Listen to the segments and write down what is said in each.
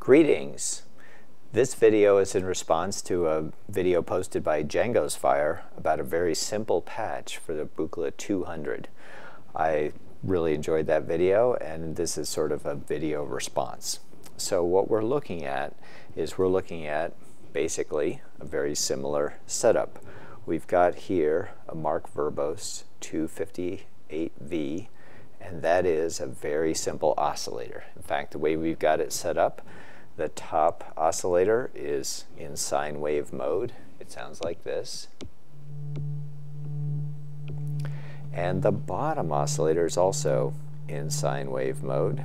Greetings. This video is in response to a video posted by Django's Fire about a very simple patch for the Buchla 200. I really enjoyed that video and this is sort of a video response. So what we're looking at is we're looking at basically a very similar setup. We've got here a Mark Verbos 258V and that is a very simple oscillator. In fact, the way we've got it set up, the top oscillator is in sine wave mode. It sounds like this. And the bottom oscillator is also in sine wave mode.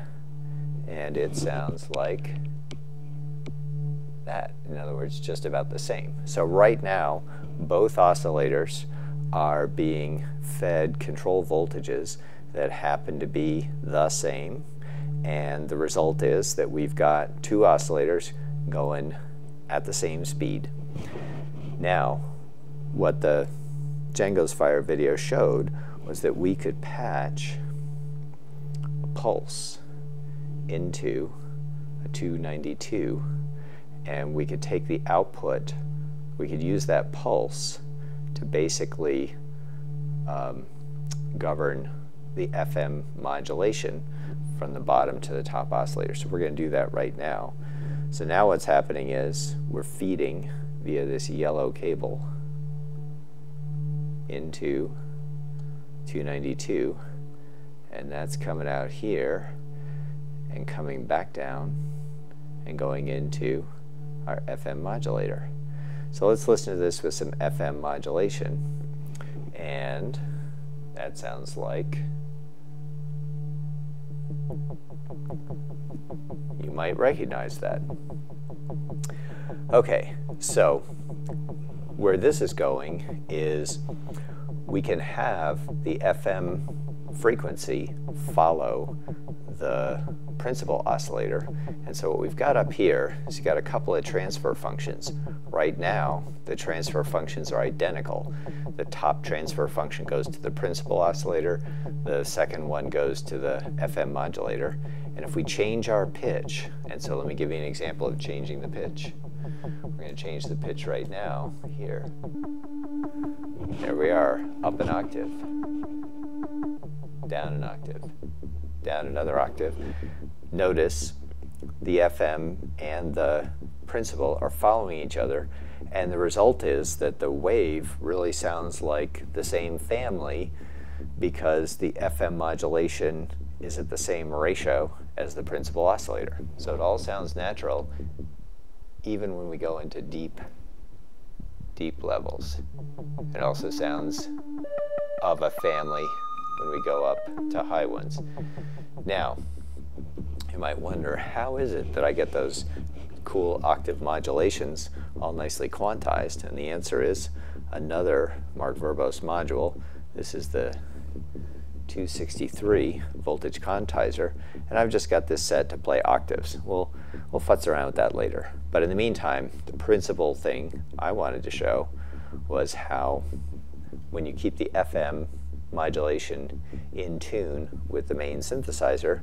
And it sounds like that. In other words, just about the same. So right now, both oscillators are being fed control voltages that happen to be the same. And the result is that we've got two oscillators going at the same speed. Now, what the Django's Fire video showed was that we could patch a pulse into a 292 and we could take the output, we could use that pulse to basically um, govern the FM modulation from the bottom to the top oscillator. So we're going to do that right now. So now what's happening is we're feeding via this yellow cable into 292 and that's coming out here and coming back down and going into our FM modulator. So let's listen to this with some FM modulation and that sounds like you might recognize that. Okay, so where this is going is we can have the FM frequency follow the principal oscillator. And so what we've got up here is you've got a couple of transfer functions. Right now, the transfer functions are identical. The top transfer function goes to the principal oscillator, the second one goes to the FM modulator. And if we change our pitch, and so let me give you an example of changing the pitch. We're going to change the pitch right now here. There we are, up an octave, down an octave, down another octave. Notice the FM and the principal are following each other, and the result is that the wave really sounds like the same family because the FM modulation is at the same ratio as the principal oscillator. So it all sounds natural even when we go into deep, deep levels. It also sounds of a family when we go up to high ones. Now, you might wonder, how is it that I get those cool octave modulations all nicely quantized? And the answer is another Mark Verbos module. This is the 263 voltage quantizer, and I've just got this set to play octaves. We'll, we'll futz around with that later. But in the meantime, the principal thing I wanted to show was how when you keep the FM modulation in tune with the main synthesizer,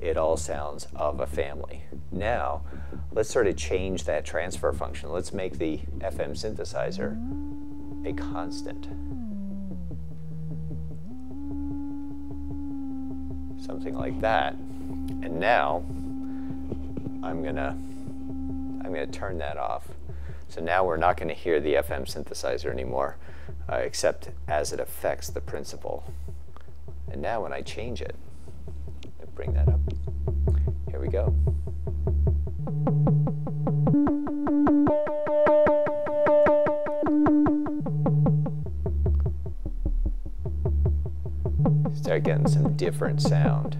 it all sounds of a family. Now, let's sort of change that transfer function. Let's make the FM synthesizer a constant. something like that. And now I'm gonna I'm gonna turn that off. So now we're not going to hear the FM synthesizer anymore, uh, except as it affects the principal. And now when I change it, bring that up. Here we go. Start getting some different sound.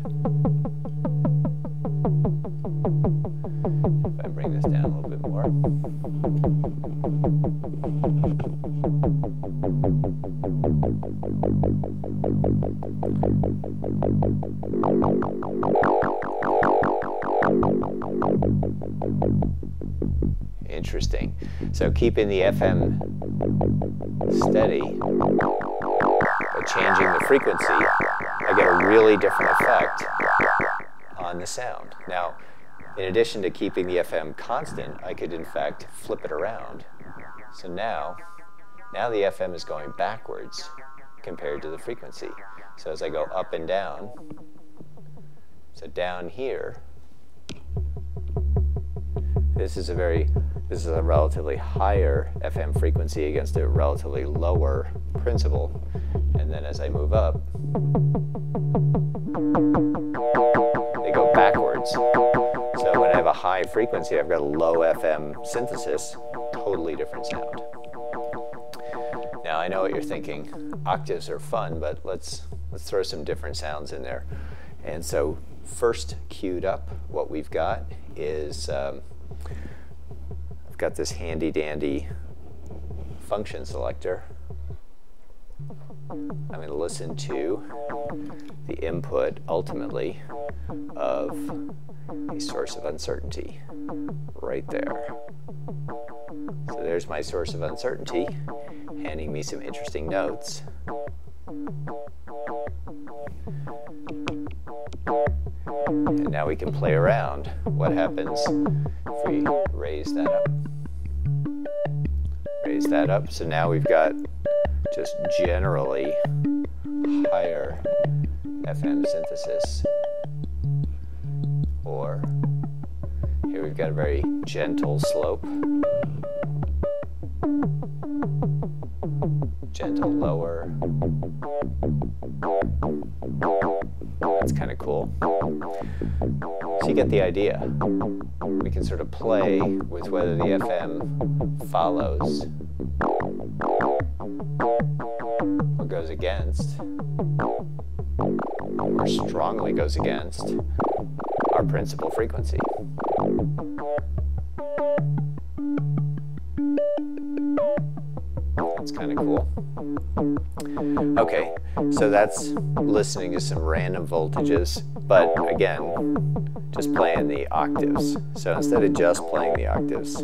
Interesting. So keeping the FM steady, but changing the frequency, I get a really different effect on the sound. Now, in addition to keeping the FM constant, I could in fact flip it around. So now, now the FM is going backwards compared to the frequency. So as I go up and down, so down here, this is a very, this is a relatively higher FM frequency against a relatively lower principal. And then as I move up, they go backwards. So when I have a high frequency, I've got a low FM synthesis, totally different sound. Now I know what you're thinking. Octaves are fun, but let's let's throw some different sounds in there. And so first queued up, what we've got is um, I've got this handy dandy function selector. I'm going to listen to the input ultimately of a source of uncertainty right there. So there's my source of uncertainty, handing me some interesting notes. And now we can play around. What happens if we raise that up? Raise that up. So now we've got just generally higher FM synthesis. Or here we've got a very gentle slope. Gentle lower. That's kind of cool. So you get the idea. We can sort of play with whether the FM follows or goes against, or strongly goes against our principal frequency. That's kind of cool. Okay, so that's listening to some random voltages, but again, just playing the octaves. So instead of just playing the octaves,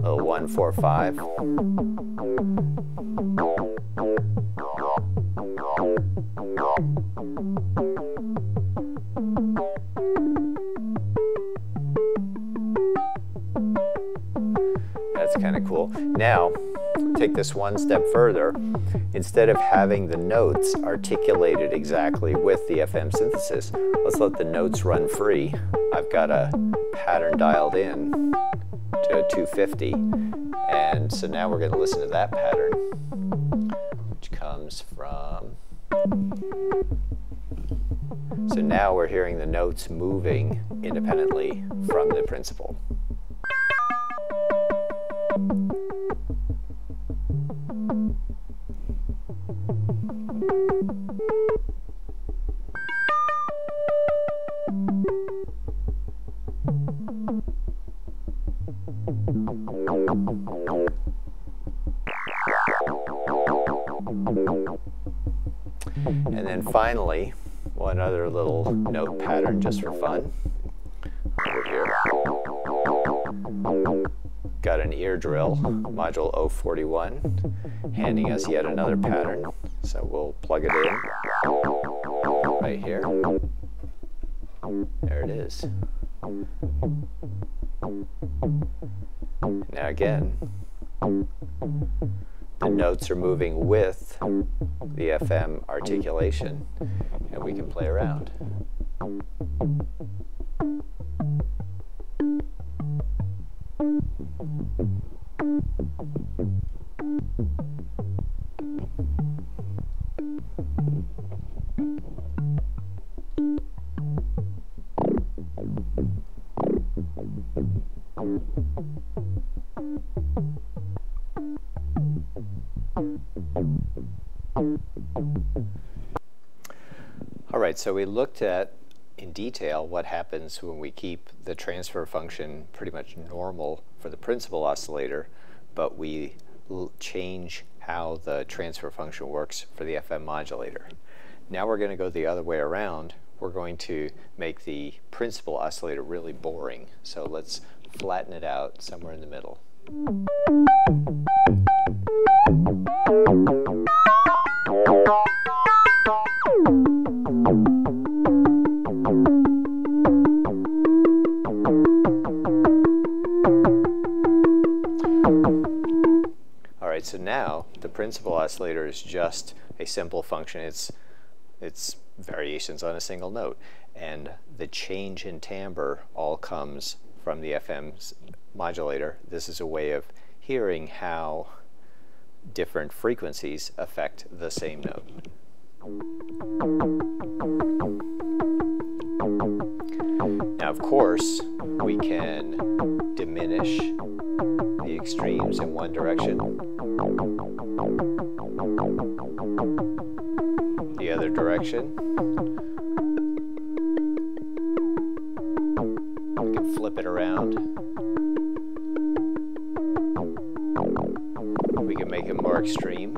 little one, four, five. That's kind of cool. Now, take this one step further. Instead of having the notes articulated exactly with the FM synthesis, let's let the notes run free. I've got a pattern dialed in to 250. And so now we're going to listen to that pattern, which comes from. So now we're hearing the notes moving independently from the principal. And then finally, one other little note pattern just for fun. Got an ear drill, module 041, handing us yet another pattern. So we'll plug it in right here. There it is. Now again, the notes are moving with the FM articulation, and we can play around. So we looked at in detail what happens when we keep the transfer function pretty much normal for the principal oscillator, but we change how the transfer function works for the FM modulator. Now we're going to go the other way around. We're going to make the principal oscillator really boring. So let's flatten it out somewhere in the middle. Principal oscillator is just a simple function. It's, it's variations on a single note. And the change in timbre all comes from the FM modulator. This is a way of hearing how different frequencies affect the same note. Now, of course, we can diminish the extremes in one direction, the other direction. We can flip it around. We can make it more extreme.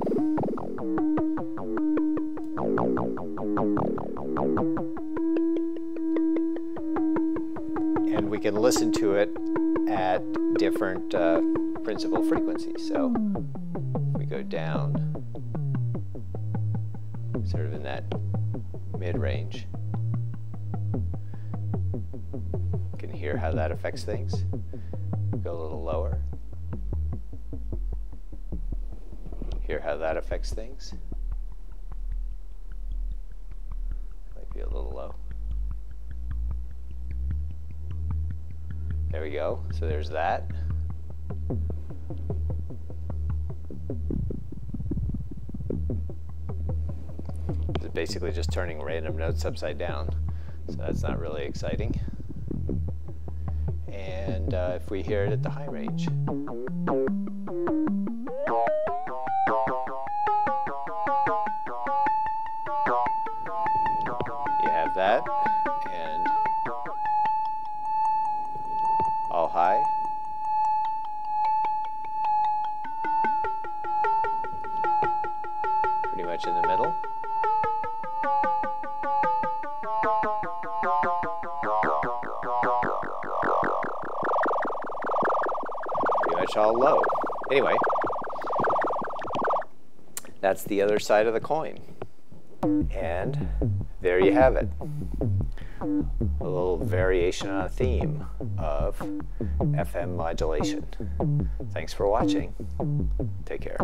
And we can listen to it at different uh, principal frequencies. So go down, sort of in that mid-range, you can hear how that affects things. Go a little lower. Hear how that affects things. Might be a little low. There we go. So there's that. Basically just turning random notes upside down. So that's not really exciting. And uh, if we hear it at the high range. Much all low. Anyway, that's the other side of the coin. And there you have it. A little variation on a theme of FM modulation. Thanks for watching. Take care.